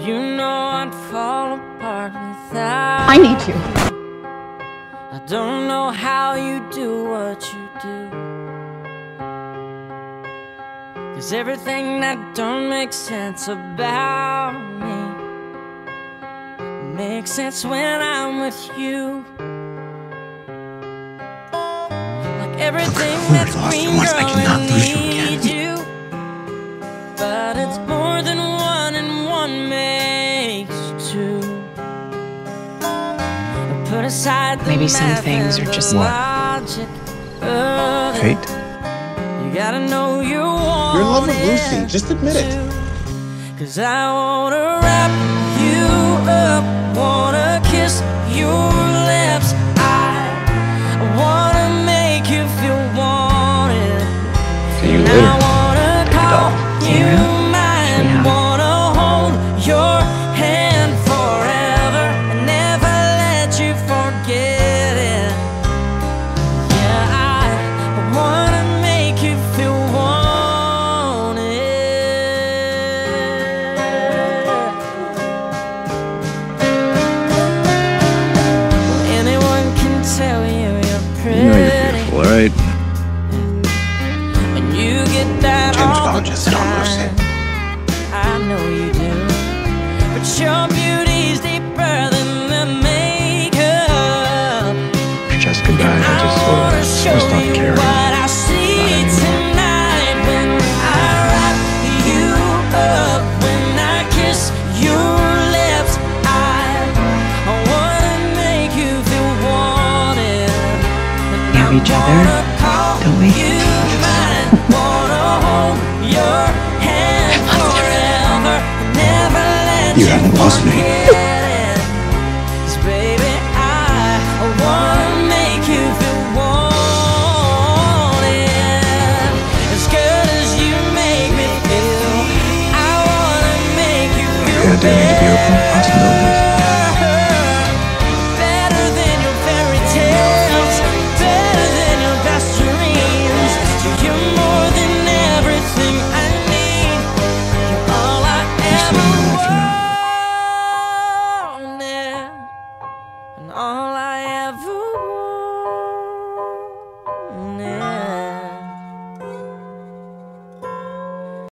You know I'd fall apart without I need you. I don't know how you do what you do. Cause everything that don't make sense about me makes sense when I'm with you. Like everything that's Maybe some things are just- What? logic of. Fate? You gotta know you want You're in love with Lucy. Just admit it. Cause I wanna wrap get that James all Bond the just on Lucy. time. I know you do. But your beauty's deeper than the makeup. Jessica died. I I just sort of show stopped you caring. what I see tonight when I wrap you up, when I kiss your lips. I I wanna make you feel wanted. Have each other, don't we? You haven't lost me. forget it. 'Cause baby, wanna be open feel wanted. As good as